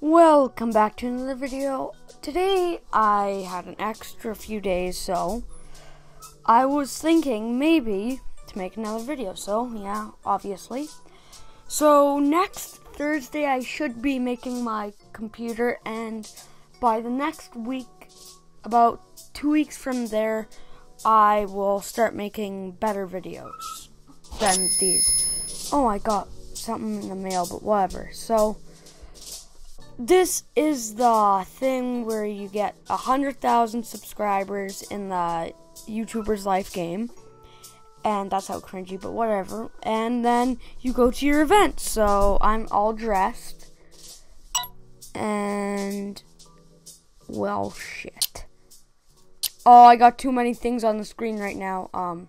Welcome back to another video. Today I had an extra few days, so I was thinking maybe to make another video. So yeah, obviously. So next Thursday I should be making my computer, and by the next week, about two weeks from there, I will start making better videos than these. Oh, I got something in the mail, but whatever. So this is the thing where you get a hundred thousand subscribers in the YouTuber's Life game. And that's how cringy, but whatever. And then you go to your event. So I'm all dressed. And well shit. Oh, I got too many things on the screen right now. Um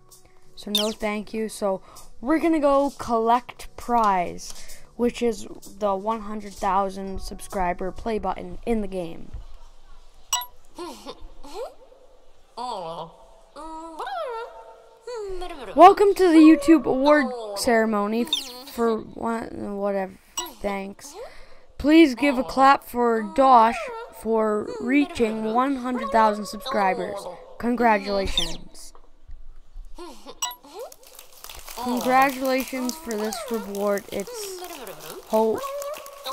so no thank you. So we're gonna go collect prize which is the 100,000 subscriber play button in the game. Welcome to the YouTube award ceremony for one, whatever. Thanks. Please give a clap for Dosh for reaching 100,000 subscribers. Congratulations. Congratulations for this reward. It's hope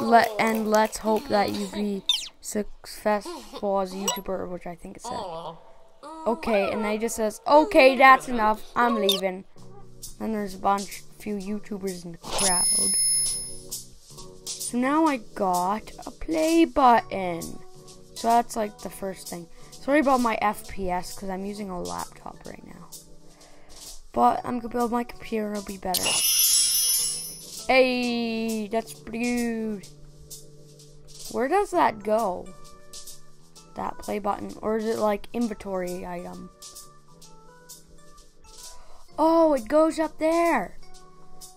let and let's hope that you be successful as a YouTuber, which I think it said. Okay, and then he just says, okay, that's enough. I'm leaving. Then there's a bunch, few YouTubers in the crowd. So now I got a play button. So that's like the first thing. Sorry about my FPS because I'm using a laptop right now. But I'm gonna build my computer, it'll be better. Hey, that's pretty good. Where does that go? That play button. Or is it like inventory item? Oh, it goes up there.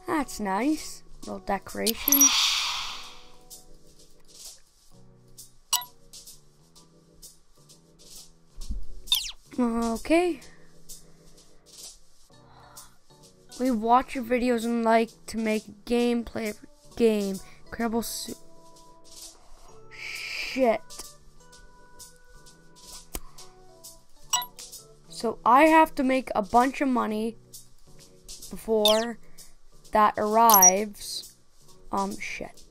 That's nice. Little decoration. Okay. We watch your videos and like to make gameplay game. Incredible su shit. So I have to make a bunch of money before that arrives. Um, shit.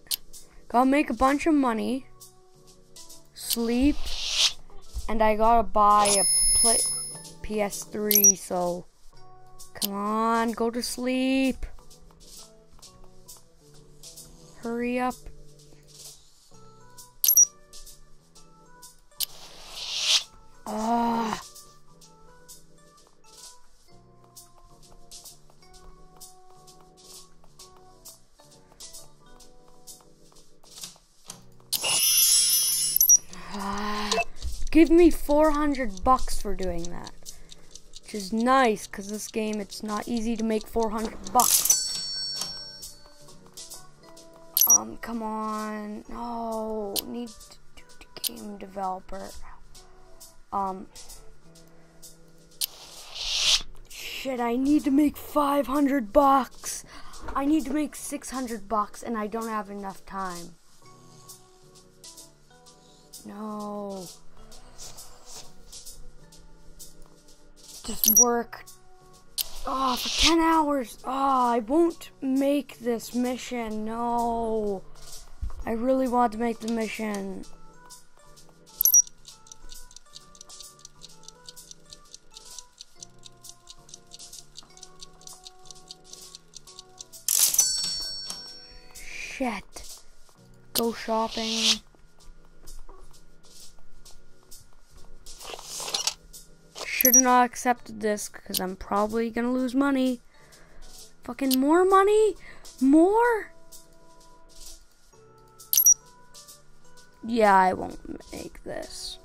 Gotta make a bunch of money, sleep, and I gotta buy a play PS3, so Come on, go to sleep. Hurry up. Ah. ah. Give me 400 bucks for doing that which is nice because this game it's not easy to make 400 bucks. Um, come on, no, need to do the game developer. Um, shit, I need to make 500 bucks. I need to make 600 bucks and I don't have enough time. No. Just work oh, for 10 hours. Oh, I won't make this mission. No. I really want to make the mission. Shit. Go shopping. Should not accepted this because I'm probably gonna lose money. Fucking more money? More? Yeah, I won't make this.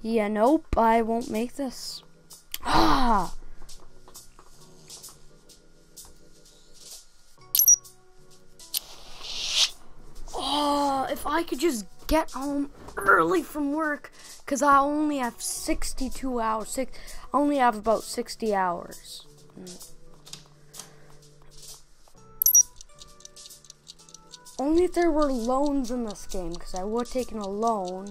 Yeah, nope, I won't make this. Ah! Oh, if I could just get home early from work because I only have 62 hours. Six, I only have about 60 hours. Mm. Only if there were loans in this game, because I would have taken a loan.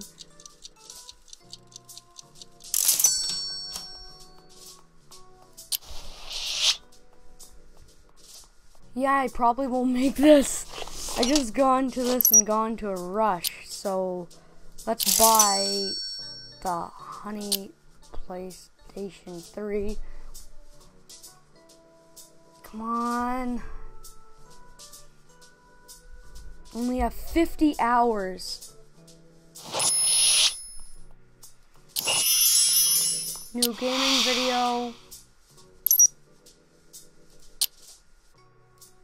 Yeah, I probably won't make this. I just gone to this and gone to a rush. So let's buy the Honey PlayStation 3. Come on. Only have 50 hours. New gaming video.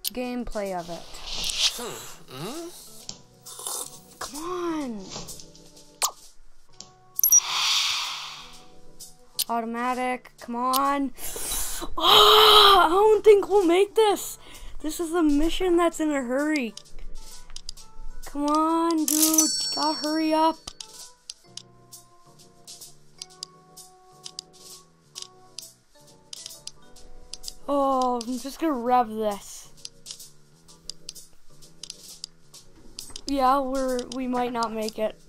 Gameplay of it. Hmm, hmm. Come on. Automatic. Come on. Oh, I don't think we'll make this. This is a mission that's in a hurry. Come on, dude. Gotta hurry up. Oh, I'm just gonna rev this. Yeah, we're we might not make it.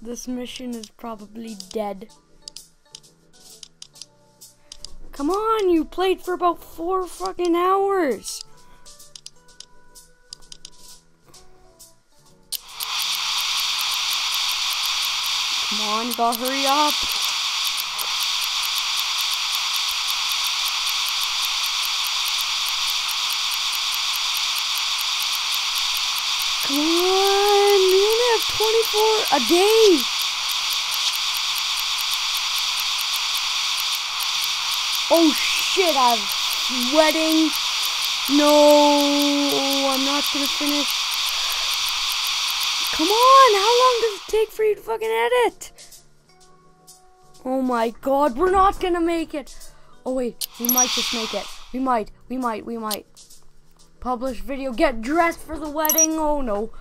This mission is probably dead. Come on, you played for about four fucking hours. Come on, you gotta hurry up. Come on, we only have 24 a day. Oh shit, I'm sweating. No, I'm not gonna finish. Come on, how long does it take for you to fucking edit? Oh my god, we're not gonna make it. Oh wait, we might just make it. We might, we might, we might. Publish video, get dressed for the wedding. Oh no.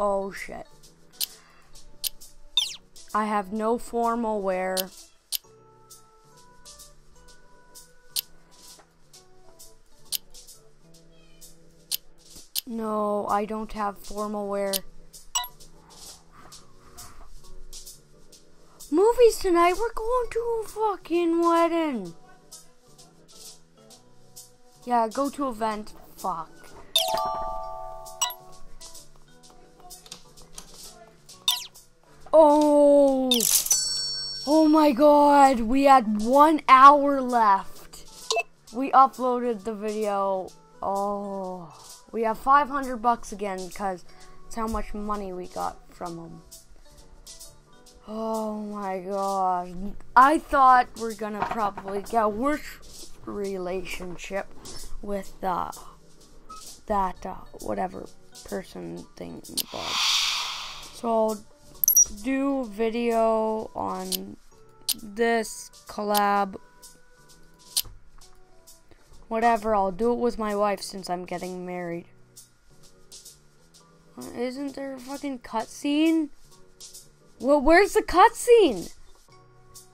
Oh shit. I have no formal wear. No, I don't have formal wear. Movies tonight, we're going to a fucking wedding. Yeah, go to event. Fuck. Oh my god. We had one hour left. We uploaded the video. Oh. We have 500 bucks again because that's how much money we got from them. Oh my god. I thought we're gonna probably get a worse relationship with uh, that uh, whatever person thing involved. So I'll do video on this collab. Whatever, I'll do it with my wife since I'm getting married. Uh, isn't there a fucking cutscene? Well, where's the cutscene?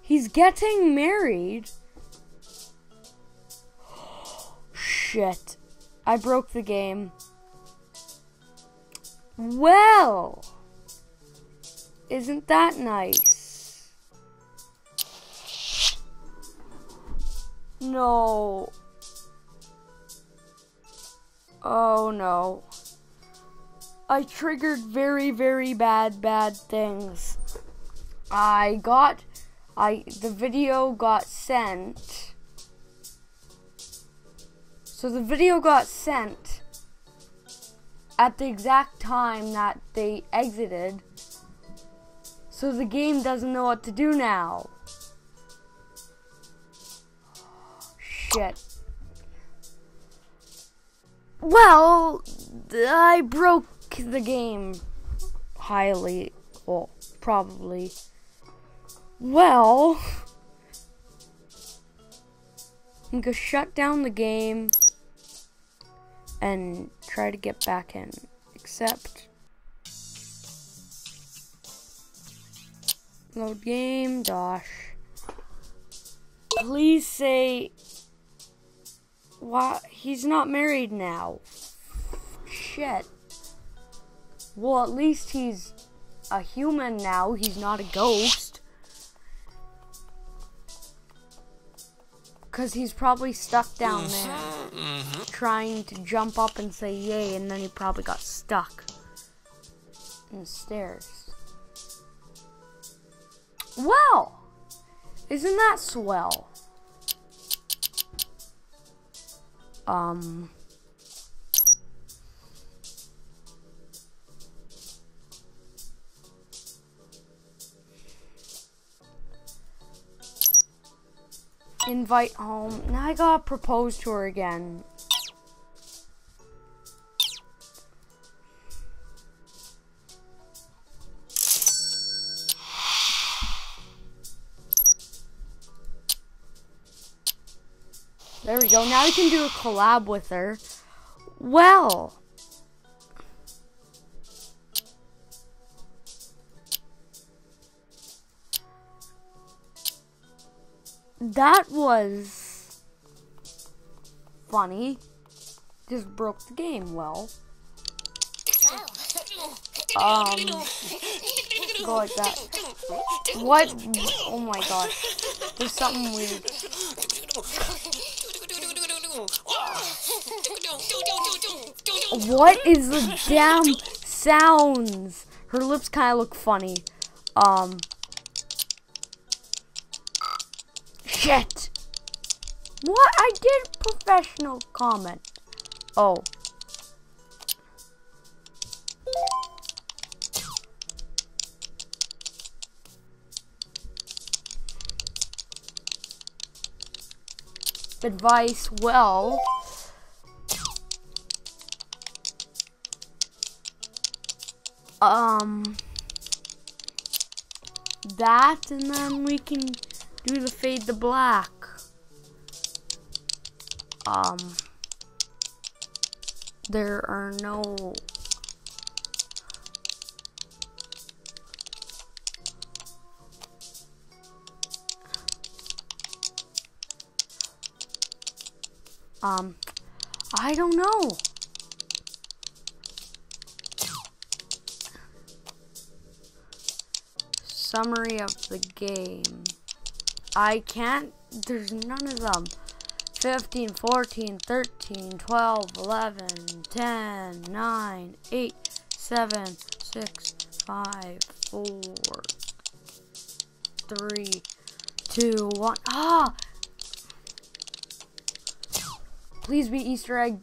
He's getting married. Shit. I broke the game. Well. Isn't that nice? No. Oh no. I triggered very, very bad, bad things. I got, I, the video got sent. So the video got sent at the exact time that they exited. So the game doesn't know what to do now. Shit. Well, I broke the game highly, well, probably. Well, I'm gonna shut down the game and try to get back in. Except, load game, Dosh. Please say Why? He's not married now. Shit. Well, at least he's a human now. He's not a ghost. Because he's probably stuck down mm-hmm, there. Mm-hmm. Trying to jump up and say yay, and then he probably got stuck in the stairs. Well, isn't that swell? Um. Invite home. Now I gotta propose to her again. There we go. Now we can do a collab with her. Well. That was funny. Just broke the game well. Um, go like that. What? Oh my gosh. There's something weird. What is the damn sounds? Her lips kind of look funny. Um. Shit. What? I did professional comment. Oh. Advice, well. Um. That, and then we can do the fade to black. Um, there are no Um, I don't know. Summary of the game. I can't, there's none of them. 15, 14, 13, 12, 11, 10, 9, 8, 7, 6, 5, 4, 3, 2, 1. Ah! Please be Easter egg.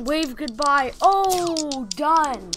Wave goodbye. Oh, done.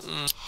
Fuck.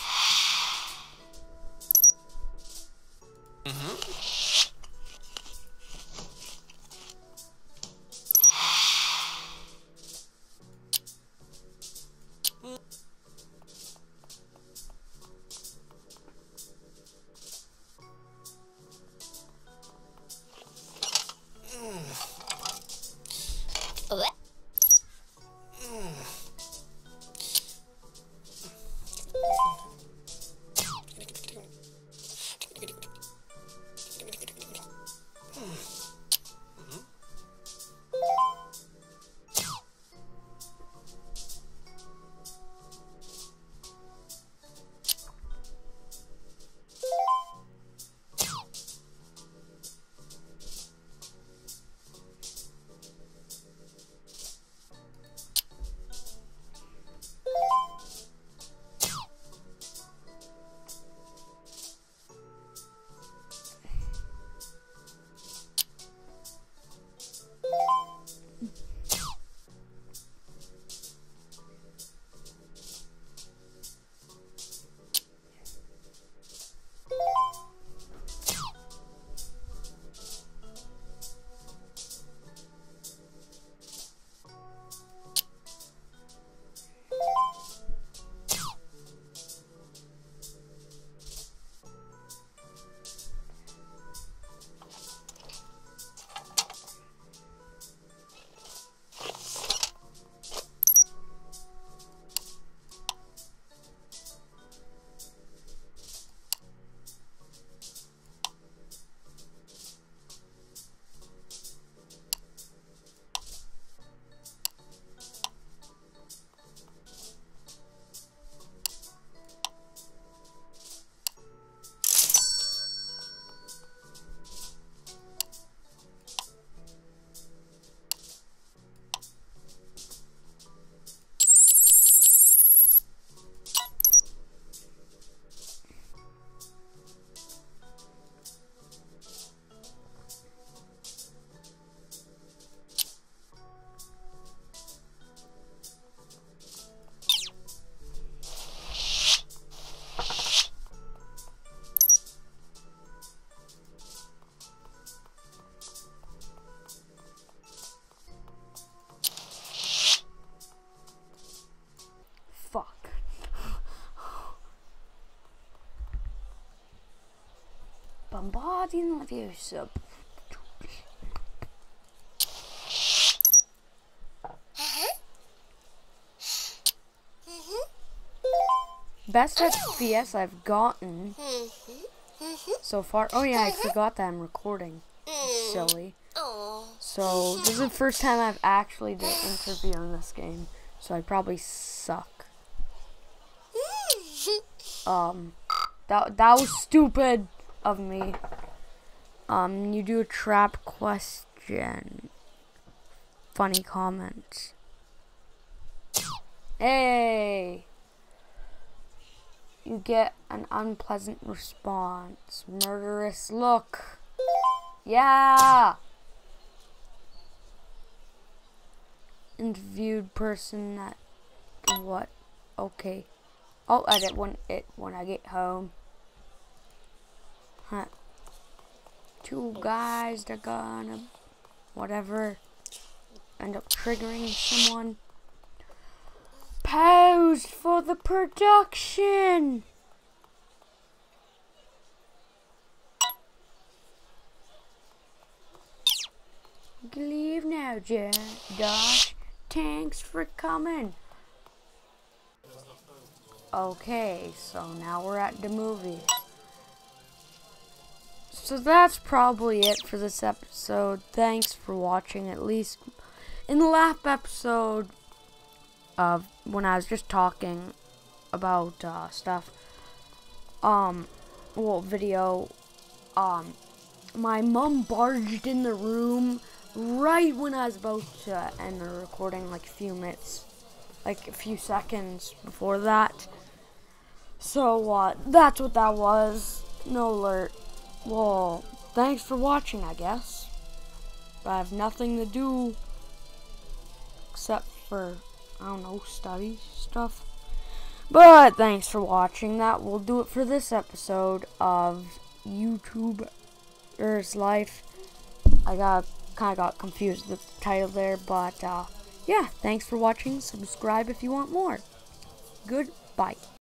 Bombarding Leviosa. Best FPS I've gotten so far. Oh yeah, I forgot that I'm recording. Silly. So this is the first time I've actually an interview in this game. So I probably suck. Um, that that was stupid of me. Um, you do a trap question. Funny comments. Hey. You get an unpleasant response. Murderous look. Yeah. Interviewed person that what? Okay. I'll edit when it when I get home. Two guys that gonna whatever end up triggering someone. Pose for the production. Leave now, Josh. Thanks for coming. Okay, so now we're at the movies. So that's probably it for this episode. Thanks for watching. At least in the last episode of when I was just talking about uh, stuff, um, well, video, um, my mom barged in the room right when I was about to end the recording, like a few minutes, like a few seconds before that. So, uh, that's what that was. No alert. Well, thanks for watching, I guess. I have nothing to do except for, I don't know, study stuff. But thanks for watching. That will do it for this episode of YouTuber's Life. I got kind of got confused with the title there, but uh, yeah, thanks for watching. Subscribe if you want more. Goodbye.